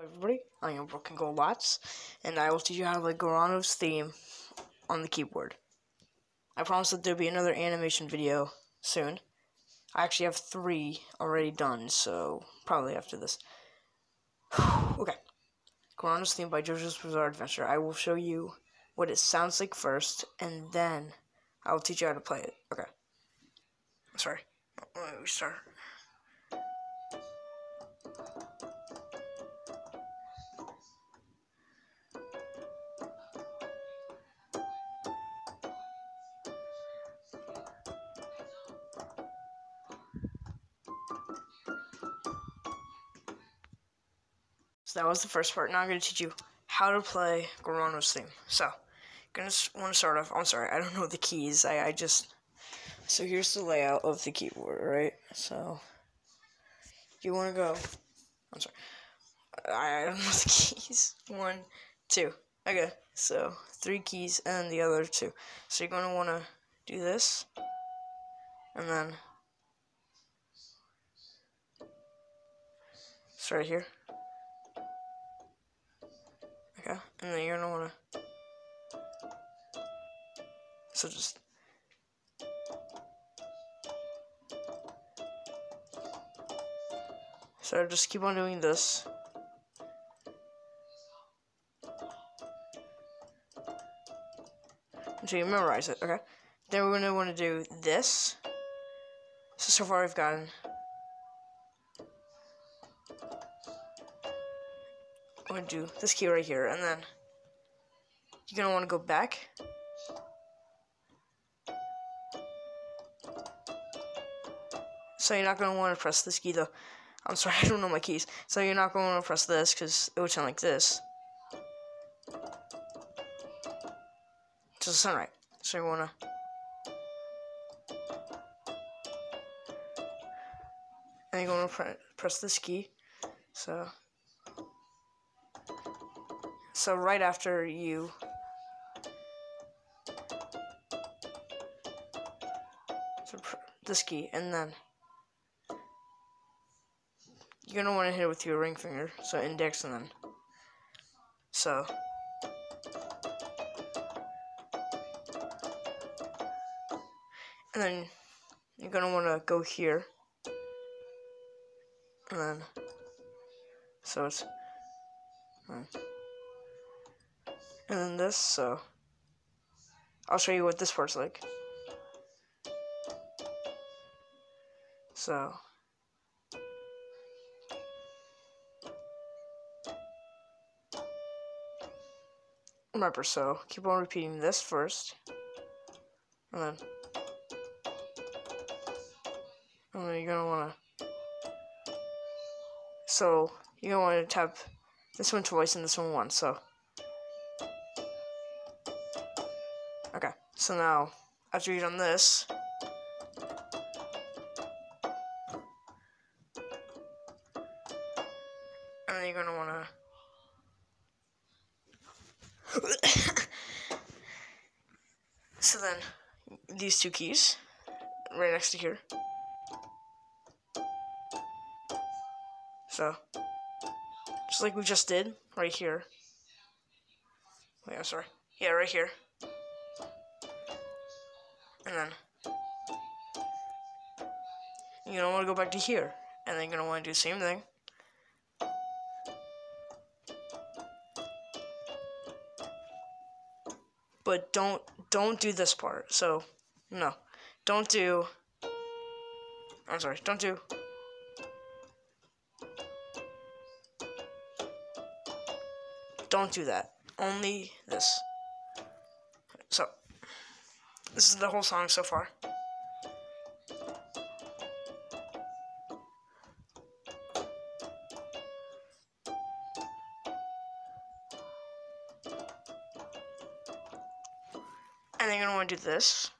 everybody, I am Broken Gold Lots, and I will teach you how to play Giorno's theme on the keyboard. I promise that there'll be another animation video soon. I actually have three already done, so probably after this. okay. Giorno's theme by JoJo's Bizarre Adventure. I will show you what it sounds like first, and then I will teach you how to play it. Okay. Sorry. Let me start. So that was the first part. Now I'm going to teach you how to play Giorno's theme. So, I'm gonna want to start off. I'm sorry, I don't know the keys. I I just so here's the layout of the keyboard, right? So you want to go. I'm sorry. I, I don't know the keys. One, two. Okay, so three keys and the other two. So you're gonna want to do this, and then start here. Okay, and then you're gonna wanna. So just. So just keep on doing this. Until you memorize it, okay? Then we're gonna wanna do this. So, so far I've gotten I'm gonna do this key right here, and then you're gonna want to go back. So you're not gonna want to press this key though. I'm sorry, I don't know my keys. So you're not gonna want to press this because it would sound like this. Just sound right. So you wanna. And you're gonna pre press this key. So. So right after you so this key, and then you're gonna want to hit it with your ring finger, so index, and then so. And then you're gonna want to go here, and then so it's. Um, and then this, so I'll show you what this part's like. So. Remember, so keep on repeating this first, and then. And then you're gonna wanna. So you're gonna want to tap this one twice and this one once, so so now, after you've done this, and then you're gonna wanna so then these two keys right next to here. So just like we just did right here. Oh, Wait, I'm sorry. Yeah, right here and then you're gonna want to go back to here, and then you're gonna want to do the same thing. But don't don't do this part. So no, don't do. I'm sorry. Don't do. Don't do that. Only this. So this is the whole song so far. And then you're want to do this.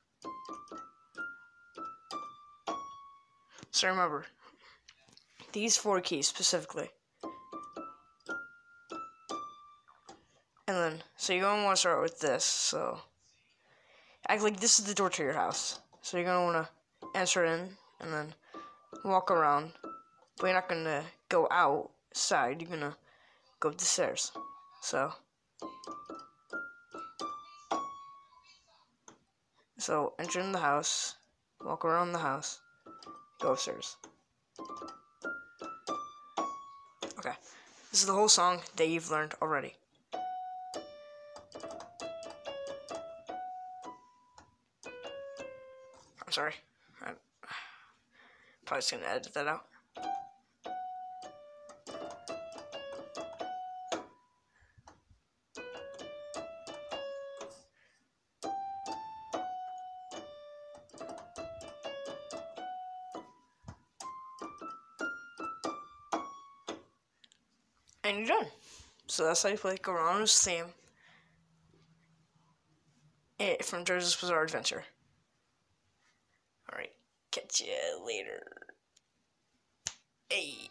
So remember, these four keys specifically. And then, so you're want to start with this, so act like this is the door to your house. So you're gonna wanna enter in and then walk around. But you're not gonna go outside, you're gonna go up the stairs. So, so enter in the house, walk around the house, go upstairs. Okay, this is the whole song that you've learned already. Sorry. I'm probably just gonna edit that out. And you're done. So that's how you play Giorno's theme eh, from JoJo's Bizarre Adventure. Catch you later. Hey.